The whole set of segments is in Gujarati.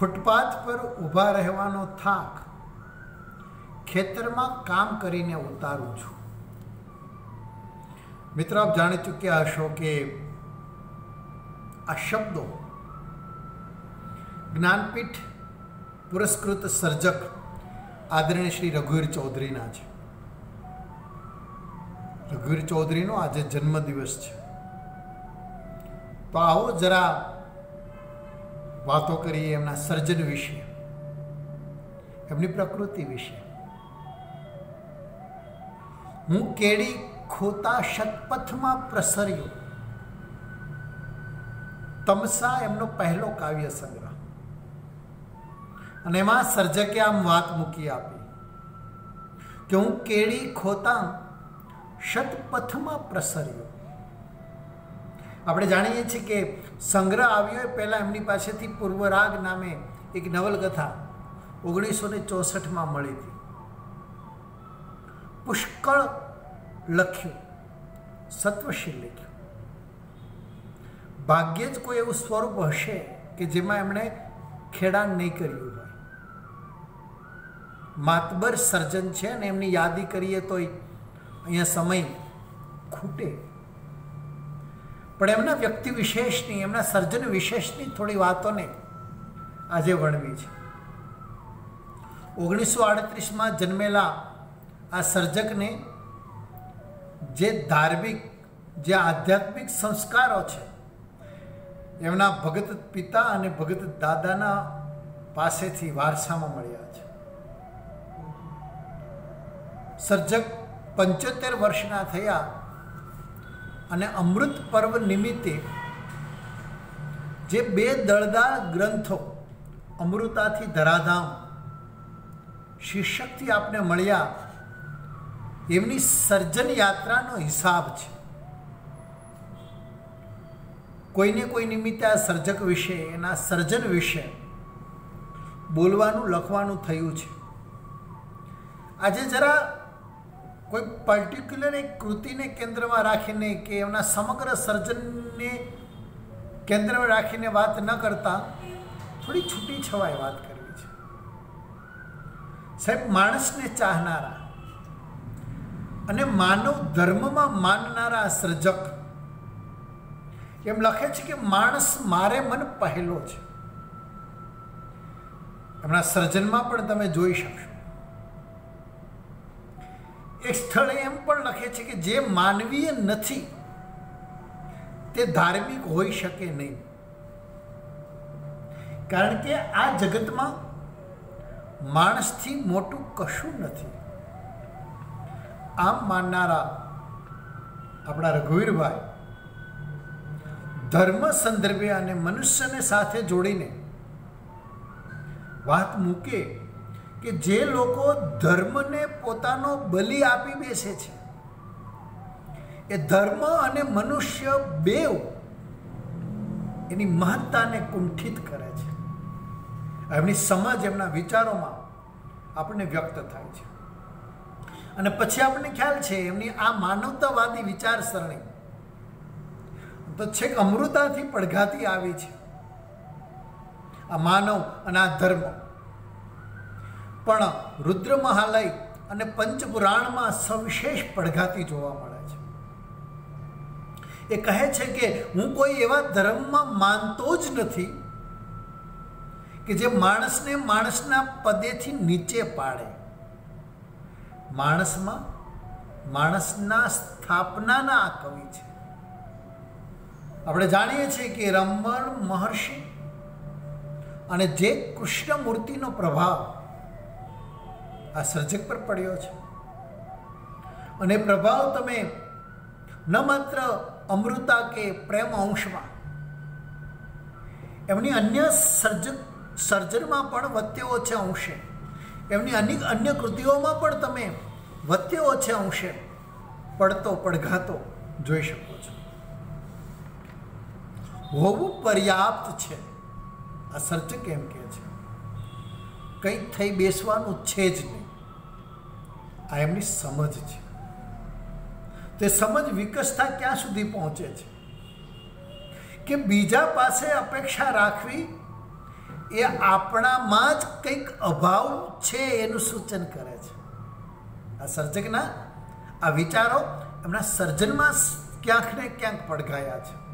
ફૂટપાથ પર ઊભા રહેવાનો થાક ખેતરમાં કામ કરીને ઉતારું છું. મિત્રો, આપ જાણી ચૂક્યા હશો કે આ શબ્દો જ્ઞાનપીઠ પુરસ્કૃત સર્જક આદરણીય શ્રી રઘુવીર ચૌધરીના છે. રઘુવીર ચૌધરીનો આજે જન્મદિવસ છે. તો આવો જરા વાતો કરીએ એમના સર્જન વિશે, એમની પ્રકૃતિ વિશે. હું કેડી ખોતા શતપથમાં પ્રસર્યો. તમસા એમનો પહેલો કાવ્ય સંગ્રહ. અને એમાં સર્જકે આમ વાત મૂકી આપી કે હું કેડી ખોતા શતપથમાં પ્રસર્યો. આપણે જાણીએ છીએ કે સંગ્રહ આવ્યો એ પહેલાં એમની પાસેથી પૂર્વરાગ નામે એક નવલકથા ઓગણીસો ને ચોસઠમાં મળી હતી. પુષ્કળ લખ્યું, સત્વશીલ લખ્યું. ભાગ્યે જ કોઈ એવું સ્વરૂપ હશે કે જેમાં એમણે ખેડાણ નહીં કર્યું હોય. માતબર સર્જન છે અને એમની યાદી કરીએ તો અહીંયા સમય ખૂટે. પણ એમના વ્યક્તિ વિશેષની, એમના સર્જન વિશેષની થોડી વાતોને આજે વણવી છે. ઓગણીસો આડત્રીસમાં જન્મેલા આ સર્જકને જે ધાર્મિક, જે આધ્યાત્મિક સંસ્કારો છે, એમના ભગત પિતા અને ભગત દાદાના પાસેથી વારસામાં મળ્યા છે. સર્જક પંચોતેર વર્ષના થયા અને અમૃત પર્વ નિમિત્તે જે બે દળદાર ગ્રંથો અમૃતાથી ધરાધામ, શીર્ષકથી આપને મળ્યા, એમની સર્જન યાત્રાનો હિસાબ છે. કોઈને કોઈ નિમિત્તે આ સર્જક વિશે, એના સર્જન વિશે બોલવાનું, લખવાનું થયું છે. આજે જરા કોઈ પર્ટિક્યુલર એક કૃતિને કેન્દ્રમાં રાખીને કે એમના સમગ્ર સર્જનને કેન્દ્રમાં રાખીને વાત ન કરતા, થોડી છૂટી છવાય વાત કરવી છે. સાહેબ, માણસને ચાહનારા અને માનવ ધર્મમાં માનનારા સર્જક, એમ લખે છે કે માણસ મારે મન પહેલો છે. એમના સર્જનમાં પણ તમે જોઈ શકશો. એક સ્થળે એમ પણ લખે છે કે જે માનવીય નથી, તે ધાર્મિક હોઈ શકે નહીં. કારણ કે આ જગતમાં માણસથી મોટું કશું નથી. આમ માનનારા આપણા રઘુવીરભાઈ ધર્મ સંદર્ભે અને મનુષ્યને સાથે જોડીને વાત મૂકે કે જે લોકો ધર્મને પોતાનો બલિ આપી બેસે છે. એ ધર્મ અને મનુષ્ય બેવ એની મહત્તાને કુંઠિત કરે છે. એમની સમજ એમના વિચારોમાં આપણને વ્યક્ત થાય છે. અને પછી આપણને ખ્યાલ છે એમની આ માનવતાવાદી વિચારસરણી તો છેક અમૃતાથી પડઘાતી આવી છે. આ માનવ અને આ ધર્મ. પણ રુદ્ર મહાલય અને પંચપુરાણમાં સવિશેષ પડઘાતી જોવા મળે છે. એ કહે છે કે હું કોઈ એવા ધર્મમાં માનતો જ નથી કે જે માણસને માણસના પદેથી નીચે પાડે. માણસમાં માણસના સ્થાપનાના આ કવિ છે. આપણે જાણીએ છીએ કે રમણ મહર્ષિ અને જે કૃષ્ણ મૂર્તિનો પ્રભાવ આ સર્જક પર પડ્યો છે. અને પ્રભાવ તમે ન માત્ર અમૃતા કે પ્રેમ અંશમાં, એમની અન્ય સર્જક, સર્જનમાં પણ વધતે ઓછે અંશે. એમની અનેક અન્ય કૃતિઓમાં પણ તમે વધતે ઓછે અંશે. પડતો, પડઘાતો જોઈ શકો છો. હોવું પર્યાપ્ત છે. આ સર્જક એમ કહે છે. કંઈક થઈ બેસવાનું છે જ નહીં. આ એમની સમજ છે. તે સમજ વિકસતા ક્યાં સુધી પહોંચે છે? કે બીજા પાસે અપેક્ષા રાખવી એ આપણામાં જ કંઈક અભાવ છે એનું સૂચન કરે છે. આ સર્જકના આ વિચારો એમના સર્જનમાં ક્યાંક ને ક્યાંક પડઘાયા છે.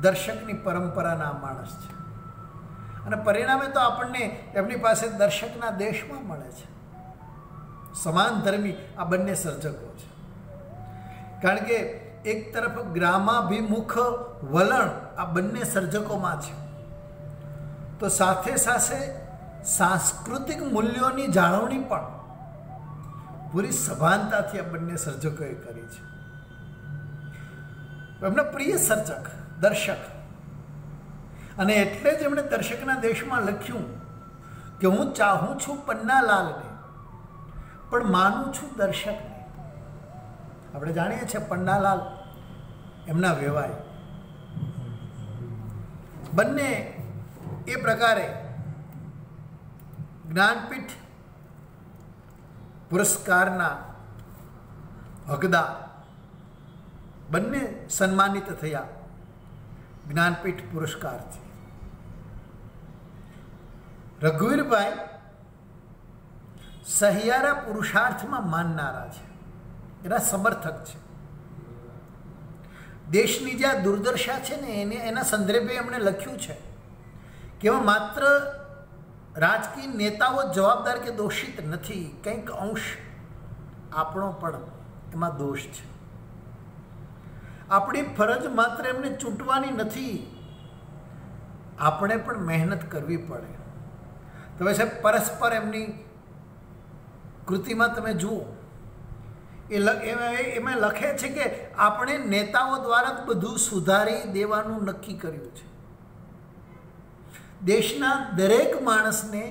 દર્શકની પરંપરાના માણસ છે. અને પરિણામે તો આપણને એમની પાસે દર્શકના દેશમાં મળે છે. સમાન ધર્મી આ બંને સર્જકો છે. કારણ કે એક તરફ ગ્રામાભિમુખ વલણ આ બંને સર્જકોમાં છે. તો સાથે સાથે સાંસ્કૃતિક મૂલ્યોની જાળવણી પણ પૂરી સભાનતાથી આ બંને સર્જકોએ કરી છે. એમના પ્રિય સર્જક, દર્શક અને એટલે જ એમણે દર્શકના દેશમાં લખ્યું કે હું ચાહું છું પન્નાલાલને, પણ માનું છું દર્શકને. આપણે જાણીએ છીએ પન્નાલાલ એમના વેવાય. બંને એ પ્રકારે જ્ઞાનપીઠ પુરસ્કારના હકદાર બંને સન્માનિત થયા જ્ઞાનપીઠ પુરસ્કારથી. રઘુવીરભાઈ સહિયારા પુરુષાર્થમાં માનનારા છે. એના સમર્થક છે. દેશની જે આ દુર્દશા છે ને એને એના સંદર્ભે એમણે લખ્યું છે કે એમાં માત્ર રાજકીય નેતાઓ જવાબદાર કે દોષિત નથી, કંઈક અંશ આપણો પણ એમાં દોષ છે. આપણી ફરજ માત્ર એમને ચૂંટવાની નથી, આપણે પણ મહેનત કરવી પડે. તમે સાહેબ પરસ્પર એમની કૃતિમાં તમે જુઓ. એ એમાં લખે છે કે આપણે નેતાઓ દ્વારા બધું સુધારી દેવાનું નક્કી કર્યું છે. દેશના દરેક માણસને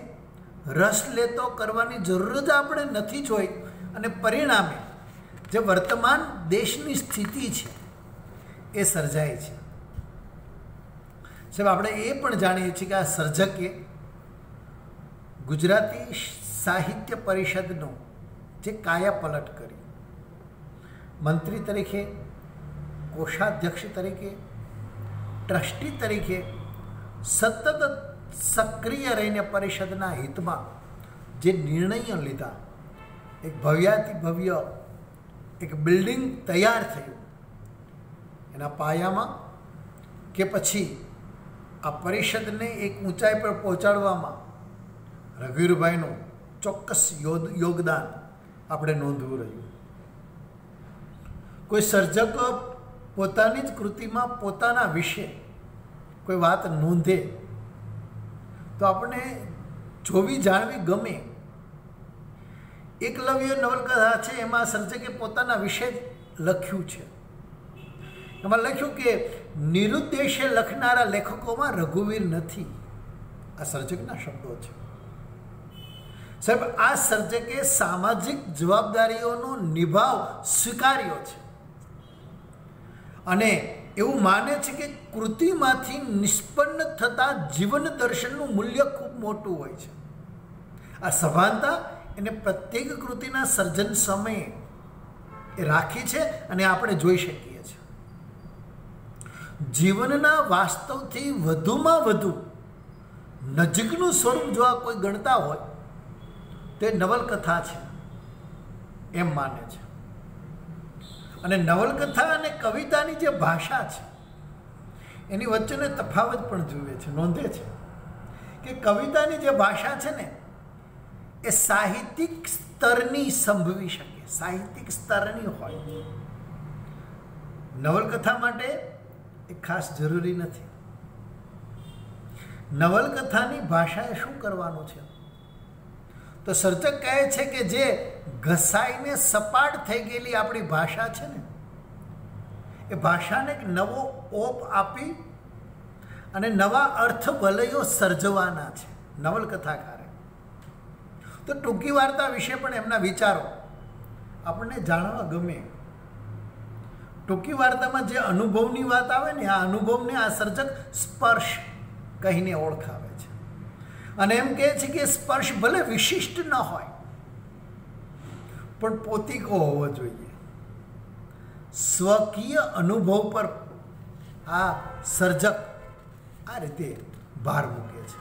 રસ લેતો કરવાની જરૂર જ આપણે નથી જોઈ અને પરિણામે જે વર્તમાન દેશની સ્થિતિ છે, એ સર્જાય છે. સાહેબ, આપણે એ પણ જાણીએ છીએ કે આ સર્જકે ગુજરાતી સાહિત્ય પરિષદનો જે કાયાપલટ કર્યું કરી. મંત્રી તરીકે, કોષાધ્યક્ષ તરીકે, ટ્રસ્ટી તરીકે, સતત સક્રિય રહીને પરિષદના હિતમાં જે નિર્ણયો લીધા, એક ભવ્યાતિ ભવ્ય એક બિલ્ડિંગ તૈયાર થયું. એના પાયામાં કે પછી આ પરિષદને એક ઊંચાઈ પર પહોંચાડવામાં રઘુવીરભાઈનું ચોક્કસ યોગદાન આપણે નોંધવું રહ્યું. કોઈ સર્જક પોતાની જ કૃતિમાં પોતાના વિશે કોઈ વાત નોંધે, તો આપણે જોવી જાણવી ગમે. એકલવ્ય નવલકથા છે, એમાં સર્જકે પોતાના વિશે જ લખ્યું છે. એમાં લખ્યું કે, નિરુદ્દેશે લખનારા લેખકોમાં રઘુવીર નથી. આ સર્જકના શબ્દો છે. સાહેબ, આ સર્જકે સામાજિક જવાબદારીઓનો નિભાવ સ્વીકાર્યો છે. અને એવું માને છે કે કૃતિમાંથી નિષ્પન્ન થતા જીવન દર્શનનું મૂલ્ય ખૂબ મોટું હોય છે. આ સભાનતા એને પ્રત્યેક કૃતિના સર્જન સમયે એ રાખી છે અને આપણે જોઈ શકીએ છીએ. જીવનના વાસ્તવથી વધુમાં વધુ નજીકનું સ્વરૂપ જો આ કોઈ ગણતા હોય તે નવલકથા છે, એમ માને છે. અને નવલકથા અને કવિતાની જે ભાષા છે, એની વચ્ચેનો તફાવત પણ જુએ છે, નોંધે છે કે કવિતાની જે ભાષા છે ને, એ સાહિત્યિક સ્તરની સંભવી શકે, સાહિત્યિક સ્તરની હોય. નવલકથા માટે એ ખાસ જરૂરી નથી. નવલકથાની ભાષાએ શું કરવાનું છે? તો સર્જક કહે છે કે જે ઘસાઈને સપાટ થઈ ગયેલી આપણી ભાષા છે ને, એ ભાષાને એક નવો ઓપ આપી અને નવા અર્થ વલયો સર્જવાના છે, નવલકથાકારે. તો ટૂંકી વાર્તા વિશે પણ એમના વિચારો આપણને જાણવા ગમે. ટૂંકી વાર્તામાં જે અનુભવની વાત આવે ને, આ અનુભવને આ સર્જક સ્પર્શ કહીને ઓળખાવે. અને એમ કહે છે કે સ્પર્શ ભલે વિશિષ્ટ ન હોય, પણ પોતિકો હોવો જોઈએ. સ્વકીય અનુભવ પર આ સર્જક આ રીતે ભાર મૂકે છે.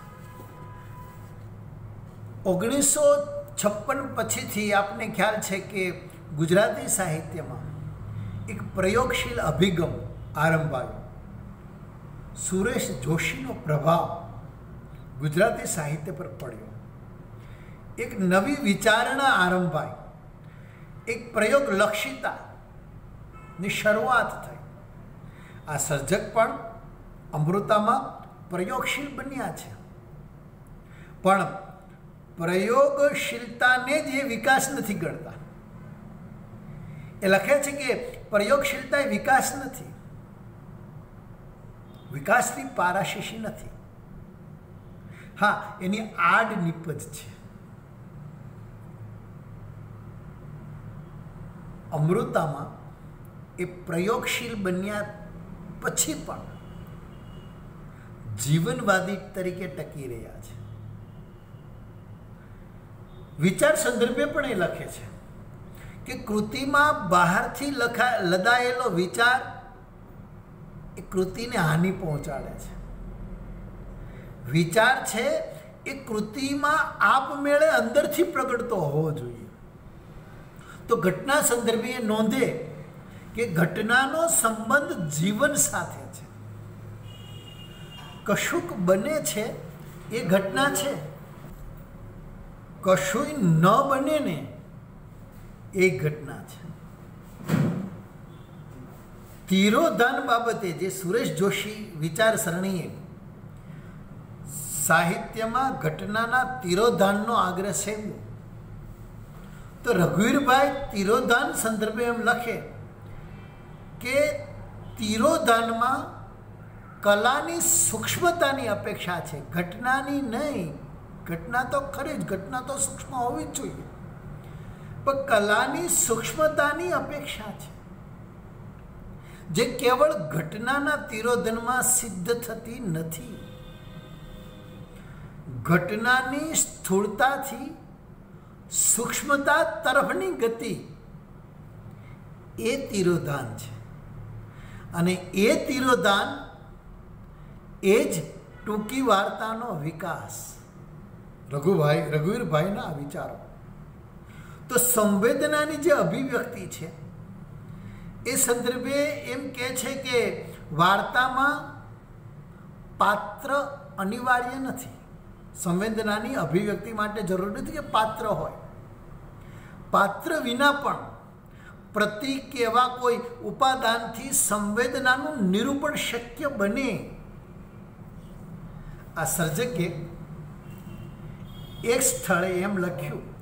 ઓગણીસો છપ્પન પછીથી આપને ખ્યાલ છે કે ગુજરાતી સાહિત્યમાં એક પ્રયોગશીલ અભિગમ આરંભાયો સુરેશ જોશીનો પ્રભાવ ગુજરાતી સાહિત્ય પર પડ્યો. એક નવી વિચારણા આરંભાઈ. એક પ્રયોગ લક્ષિતાની શરૂઆત થઈ. આ સર્જક પણ અમૃતામાં પ્રયોગશીલ બન્યા છે. પણ પ્રયોગશીલતાને જ એ વિકાસ નથી ગણતા. એ લખે છે કે પ્રયોગશીલતા એ વિકાસ નથી. વિકાસની પારાશીશી નથી. હા, એની આડ નિપજ છે. અમૃતામાં એ પ્રયોગશીલ બન્યા પછી પણ જીવનવાદી તરીકે ટકી રહ્યા છે. વિચાર સંદર્ભે પણ એ લખે છે કે કૃતિમાં બહારથી લખા લદાયેલો વિચાર એ કૃતિને હાનિ પહોંચાડે છે. વિચાર છે એ કૃતિમાં આપમેળે અંદરથી પ્રગટતો હોવો જોઈએ. તો ઘટના સંદર્ભે નોંધે કે ઘટનાનો સંબંધ જીવન સાથે છે. કશુંક બને છે એ ઘટના છે. કશું ન બને ને એ ઘટના છે. તિરોધાન બાબતે જે સુરેશ જોશી વિચારસરણીએ સાહિત્યમાં ઘટનાના તિરોધાનનો આગ્રહ સેવ્યો તો રઘુવીરભાઈ તિરોધાન સંદર્ભે એમ લખે કે તિરોધાનમાં કલાની સૂક્ષ્મતાની અપેક્ષા છે. ઘટનાની નહીં, ઘટના તો ખરી જ, ઘટના તો સૂક્ષ્મ હોવી જ જોઈએ. પણ કલાની સૂક્ષ્મતાની અપેક્ષા છે. જે કેવળ ઘટનાના તિરોધનમાં સિદ્ધ થતી નથી. ઘટનાની સ્થૂળતાથી, સૂક્ષ્મતા તરફની ગતિ એ તિરોધાન છે. અને એ તિરોધાન એ જ ટૂંકી વાર્તાનો વિકાસ. રઘુભાઈ, રઘુવીરભાઈના વિચારો. તો સંવેદનાની જે અભિવ્યક્તિ છે, એ સંદર્ભે એમ કહે છે કે વાર્તામાં પાત્ર અનિવાર્ય નથી. સંવેદનાની અભિવ્યક્તિ માટે જરૂર નથી કે પાત્ર હોય. પાત્ર વિના પણ પ્રતીક એવા કોઈ ઉપાદાનથી સંવેદનાનું નિરૂપણ શક્ય બને. આ સર્જકે એક સ્થળે એમ લખ્યું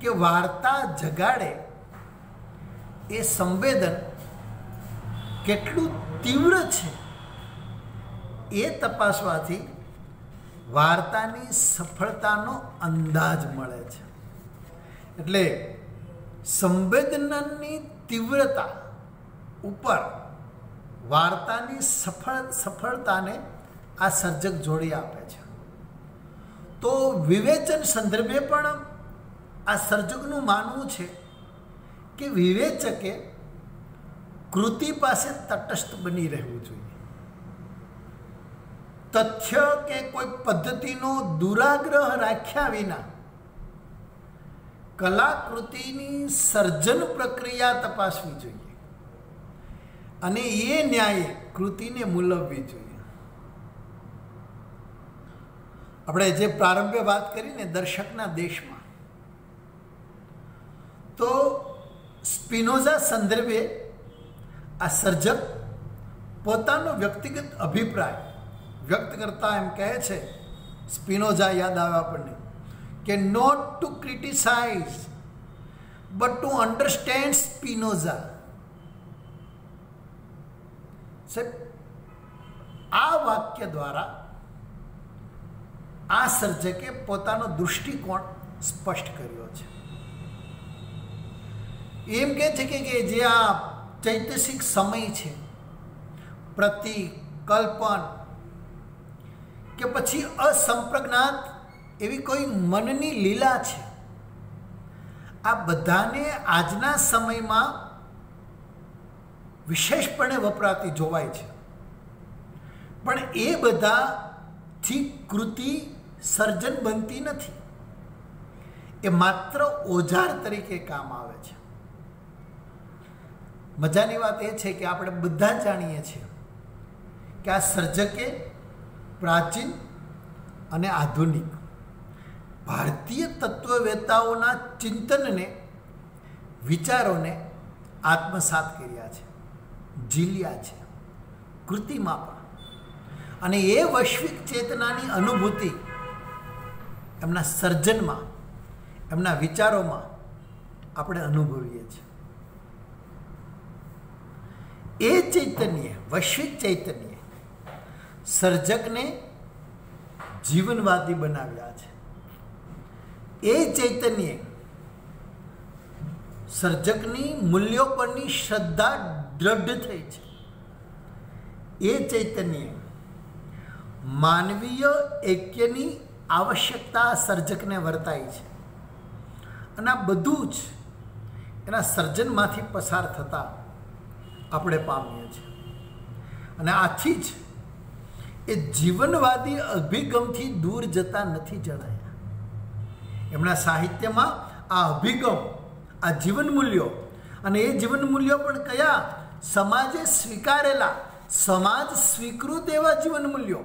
કે વાર્તા જગાડે એ સંવેદન કેટલું તીવ્ર છે એ તપાસવાથી વાર્તાની સફળતાનો અંદાજ મળે છે. એટલે સંવેદનાની તીવ્રતા ઉપર વાર્તાની સફળ, સફળતાને આ સર્જક જોડી આપે છે. તો વિવેચન સંદર્ભે પણ આ સર્જકનું માનવું છે કે વિવેચકે કૃતિ પાસે તટસ્થ બની રહેવું જોઈએ. તથ્ય કે કોઈ પદ્ધતિનો દુરાગ્રહ રાખ્યા વિના કલાકૃતિની સર્જન પ્રક્રિયા તપાસવી જોઈએ. અને એ ન્યાયે કૃતિને મૂલવવી જોઈએ. આપણે જે પ્રારંભે વાત કરીને દર્શકના દેશમાં, તો સ્પિનોઝા સંદર્ભે આ સર્જક પોતાનો વ્યક્તિગત અભિપ્રાય વ્યક્ત કરતા એમ કહે છે, સ્પિનોઝા યાદ આવે આપણને, કે not to criticize but to understand Spinoza. આ વાક્ય દ્વારા આ સર્જકે પોતાનો દૃષ્ટિકોણ સ્પષ્ટ કર્યો છે. એમ કે છે કે જે આ ચૈતસિક સમય છે પ્રતિક કલ્પન કે પછી અસંપ્રજ્ઞાત એવી કોઈ મનની લીલા છે? આ બધાને આજના સમયમાં વિશેષપણે વપરાતી જોવાય છે. પણ એ બધાથી કૃતિ સર્જન બનતી નથી. એ માત્ર ઓજાર તરીકે કામ આવે છે. મજાની વાત એ છે કે આપણે બધા જાણીએ છીએ કે આ સર્જકે પ્રાચીન અને આધુનિક. ભારતીય તત્વવેતાઓના ચિંતનને, વિચારોને આત્મસાત કર્યા છે, ઝીલ્યા છે, કૃતિમાં પણ. અને એ વૈશ્વિક ચેતનાની અનુભૂતિ એમના સર્જનમાં, એમના વિચારોમાં આપણે અનુભવીએ છીએ. એ ચૈતન્ય, વૈશ્વિક ચૈતન્ય સર્જકને જીવનવાદી બનાવ્યા છે. એ ચૈતન્ય સર્જકની મૂલ્યો પરની શ્રદ્ધા દ્રઢ થઈ છે. એ ચૈતન્ય માનવીય ઐક્યની આવશ્યકતા સર્જકને વર્તાય છે. અને આ બધું જ એના સર્જનમાંથી પસાર થતા આપણે પામીએ છીએ. અને આથી જ એ જીવનવાદી અભિગમથી દૂર જતા નથી જણાયા. એમના સાહિત્યમાં આ અભિગમ, આ જીવન મૂલ્યો અને એ જીવન મૂલ્યો પણ કયા? સમાજે સ્વીકારેલા, સમાજ સ્વીકૃત એવા જીવન મૂલ્યો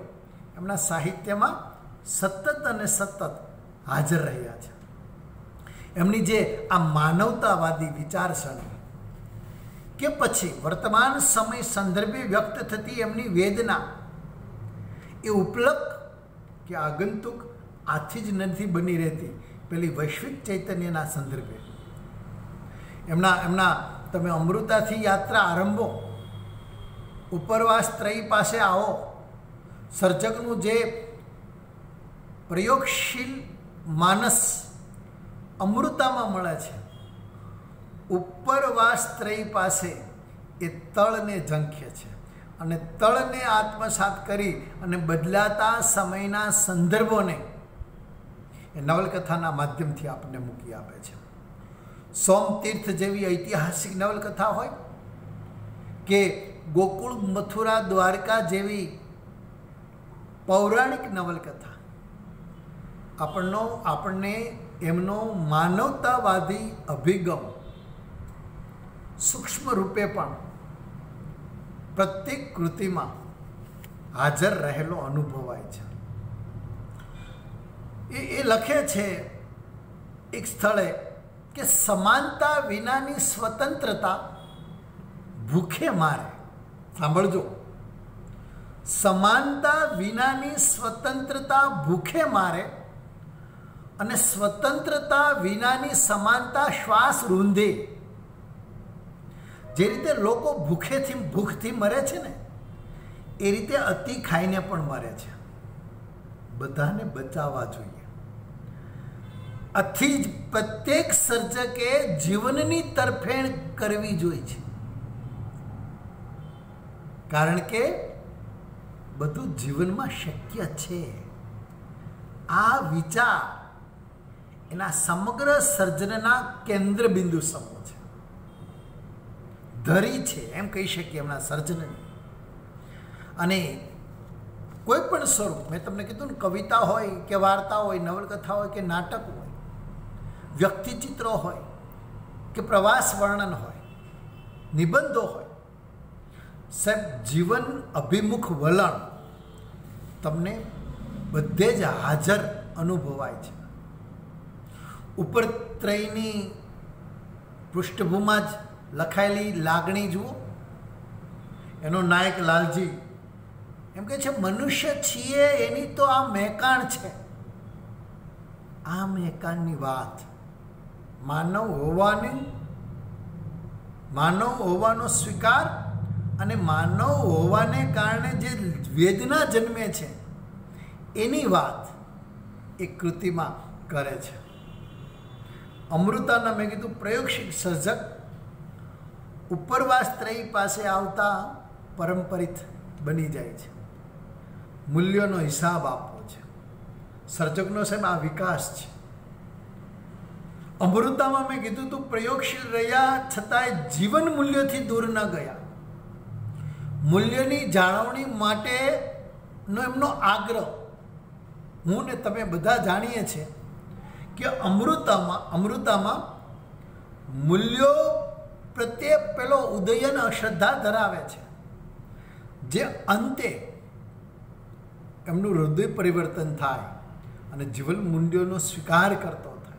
એમના સાહિત્યમાં સતત અને સતત હાજર રહ્યા છે. એમની જે આ માનવતાવાદી વિચારસરણી કે પછી વર્તમાન સમય સંદર્ભે વ્યક્ત થતી એમની વેદના એ ઉપલક કે આગંતુક આથી જ નથી બની રહેતી. પેલી વૈશ્વિક ચૈતન્યના સંદર્ભે. એમના એમના, તમે અમૃતાથી યાત્રા આરંભો. ઉપરવાસ ત્રય પાસે આવો. સર્જકનું જે પ્રયોગશીલ માનસ અમૃતામાં મળે છે, ઉપરવાસ ત્રય પાસે એ તળને ઝંખે છે. અને તળને આત્મસાત કરી અને બદલાતા સમયના સંદર્ભોને એ નવલકથાના માધ્યમથી આપણને મૂકી આપે છે. સોમતીર્થ જેવી ઐતિહાસિક નવલકથા હોય કે ગોકુળ મથુરા દ્વારકા જેવી પૌરાણિક નવલકથા, આપણનો, આપણને એમનો માનવતાવાદી અભિગમ સૂક્ષ્મ રૂપે પણ પ્રત્યેક કૃતિમાં હાજર રહેલો અનુભવાય છે. એ એ લખે છે એક સ્થળે કે સમાનતા વિનાની સ્વતંત્રતા ભૂખે મારે. સાંભળજો. સમાનતા વિનાની સ્વતંત્રતા ભૂખે મારે અને સ્વતંત્રતા વિનાની સમાનતા શ્વાસ રૂંધે. જે રીતે લોકો ભૂખેથી ભૂખથી મરે છે ને, એ રીતે અતિ ખાઈને પણ મરે છે. બધાને બચાવવા જોઈએ. આથી જ પ્રત્યેક સર્જકે જીવનની તરફેણ કરવી જોઈએ છે. કારણ કે બધું જીવનમાં શક્ય છે. આ વિચાર એના સમગ્ર સર્જનના કેન્દ્ર બિંદુ સમૂહ છે. ધરી છે, એમ કહી શકીએ એમના સર્જનની. અને કોઈ પણ સ્વરૂપ, મેં તમને કીધું ને, કવિતા હોય કે વાર્તા હોય, નવલકથા હોય કે નાટક હોય, વ્યક્તિચિત્રો હોય કે પ્રવાસ વર્ણન હોય, નિબંધો હોય, સાહેબ, જીવન અભિમુખ વલણ તમને બધે જ હાજર અનુભવાય છે. ઉપર ત્રયની પૃષ્ઠભૂમાં જ લખાયેલી લાગણી જુઓ. એનો નાયક લાલજી એમ કે છે, મનુષ્ય છીએ એની તો આ મેકાણ છે. આ મેકાણની વાત માનવ હોવાની, માનવ હોવાનો સ્વીકાર અને માનવ હોવાને કારણે જે વેદના જન્મે છે, એની વાત એ કૃતિમાં કરે છે. અમૃતાના મેં કીધું પ્રયોગશીલ સર્જક ઉપરવાસ ત્રય પાસે આવતા પરંપરિત બની જાય છે. મૂલ્યોનો હિસાબ આપવો છે. સર્જકનો સાહેબ, આ વિકાસ છે. અમૃતામાં મેં કીધું તું, પ્રયોગશીલ રહ્યા છતાંય જીવન મૂલ્યોથી દૂર ન ગયા. મૂલ્યની જાળવણી માટેનો એમનો આગ્રહ. હું ને તમે બધા જાણીએ છીએ કે અમૃતામાં અમૃતામાં મૂલ્યો પ્રત્યે પેલો ઉદયન શ્રદ્ધા ધરાવે છે. જે અંતે એમનું હૃદય પરિવર્તન થાય અને જીવન મૂલ્યોનો સ્વીકાર કરતો થાય.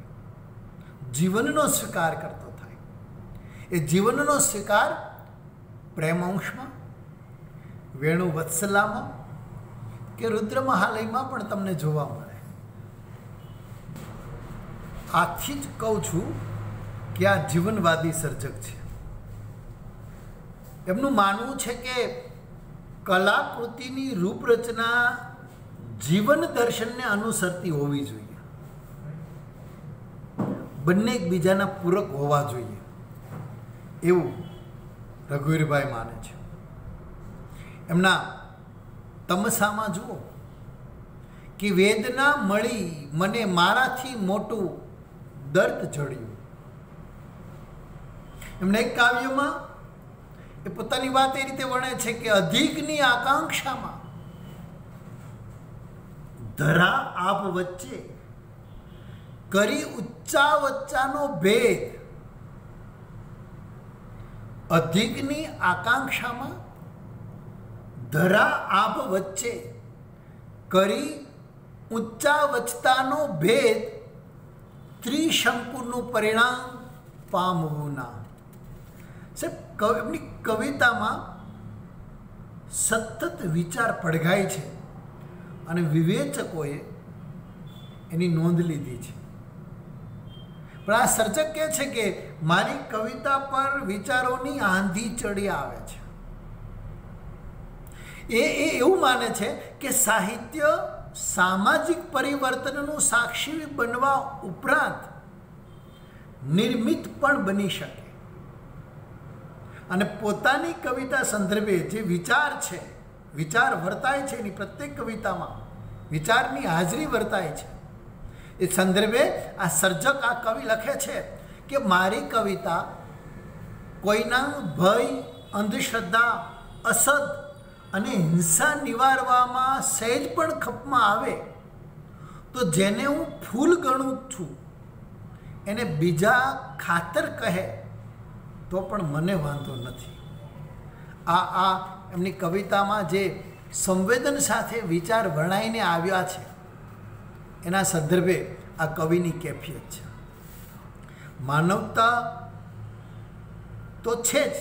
જીવનનો સ્વીકાર કરતો થાય. એ જીવનનો સ્વીકાર પ્રેમ અંશમાં વેણુ વત્સલામાં કે રુદ્ર મહાલયમાં પણ તમને જોવા મળે. આથી જ કહું છું કે આ જીવનવાદી સર્જક છે. એમનું માનવું છે કે કલાકૃતિની રૂપરચના જીવન દર્શનને અનુસરતી હોવી જોઈએ. બંને એકબીજાના પૂરક હોવા જોઈએ. એવું રઘુવીરભાઈ માને છે. એમના તમસામાં જુઓ કે વેદના મળી મને મારાથી મોટું દર્દ જડ્યું એમના એક કાવ્યમાં એ પોતાની વાત એ રીતે વણે છે કે અધિકની આકાંક્ષામાં ધરા આપ વચ્ચે કરી ઉચ્ચા વચ્ચાનો ભેદ અધિકની આકાંક્ષામાં ધરા આપ વચ્ચે કરી ઊંચા વચતાનો ભેદ ત્રિશંકુનું પરિણામ પામવું ના. સાહેબ એમની કવિતામાં સતત વિચાર પડઘાય છે અને વિવેચકોએ એની નોંધ લીધી છે. પણ આ સર્જક કહે છે કે મારી કવિતા પર વિચારોની આંધી ચડી આવે છે. એ એ એવું માને છે કે સાહિત્ય સામાજિક પરિવર્તનનું સાક્ષી બનવા ઉપરાંત નિર્મિત પણ બની શકે. અને પોતાની કવિતા સંદર્ભે જે વિચાર છે, વિચાર વર્તાય છે એની પ્રત્યેક કવિતામાં, વિચારની હાજરી વર્તાય છે. એ સંદર્ભે આ સર્જક આ કવિ લખે છે કે મારી કવિતા કોઈના ભય, અંધશ્રદ્ધા, અસદ અને હિંસા નિવારવામાં સહેજ પણ ખપમાં આવે. તો જેને હું ફૂલ ગણું છું, એને બીજા ખાતર કહે તો પણ મને વાંધો નથી. આ આ એમની કવિતામાં જે સંવેદન સાથે વિચાર વર્ણાઈને આવ્યા છે, એના સંદર્ભે આ કવિની કેફિયત છે. માનવતા તો છે જ,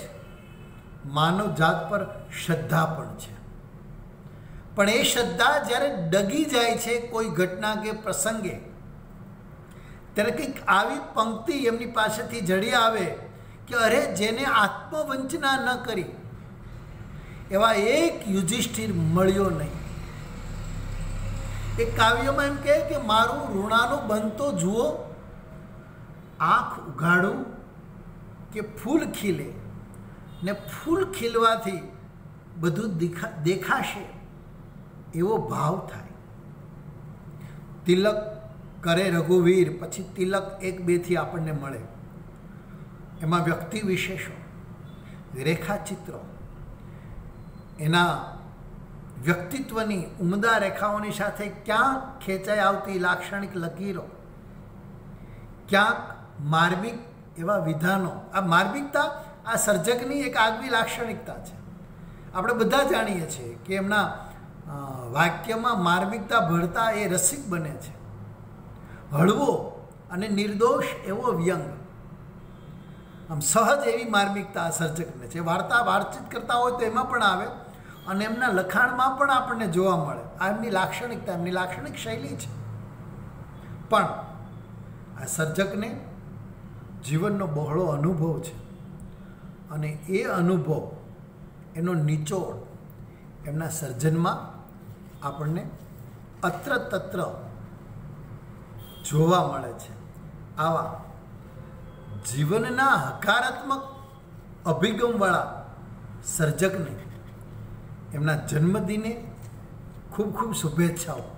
માનવ જાત પર શ્રદ્ધા પણ છે. પણ એ શ્રદ્ધા જ્યારે ડગી જાય છે કોઈ ઘટના કે પ્રસંગે, ત્યારે કંઈક આવી પંક્તિ એમની પાસેથી જડી આવે કે અરે જેને આત્મવંચના ન કરી, એવા એક યુધિષ્ઠિર મળ્યો નહીં. એ કાવ્યમાં એમ કહે કે મારું ઋણાનું બનતો જુઓ, આંખ ઉઘાડું કે ફૂલ ખીલે, ને ફૂલ ખીલવાથી બધું દેખા, દેખાશે એવો ભાવ થાય. તિલક કરે રઘુવીર, પછી તિલક એક બેથી આપણને મળે. એમાં વ્યક્તિ વિશેષો, રેખાચિત્રો, એના વ્યક્તિત્વની ઉમદા રેખાઓની સાથે ક્યાંક ખેંચાઈ આવતી લાક્ષણિક લકીરો, ક્યાંક માર્મિક એવા વિધાનો. આ માર્મિકતા, આ સર્જકની એક આગવી લાક્ષણિકતા છે. આપણે બધા જાણીએ છીએ કે એમના વાક્યમાં માર્મિકતા ભરતા એ રસિક બને છે. હળવો અને નિર્દોષ એવો વ્યંગ. આમ સહજ એવી માર્મિકતા આ સર્જકને છે. વાર્તા વાતચીત કરતા હોય તો એમાં પણ આવે અને એમના લખાણમાં પણ આપણને જોવા મળે. આ એમની લાક્ષણિકતા, એમની લાક્ષણિક શૈલી છે. પણ આ સર્જકને જીવનનો બહોળો અનુભવ છે અને એ અનુભવ, એનો નિચોડ એમના સર્જનમાં આપણને અત્ર તત્ર જોવા મળે છે. આવા જીવનના હકારાત્મક અભિગમવાળા સર્જકને એમના જન્મદિને ખૂબ ખૂબ શુભેચ્છાઓ.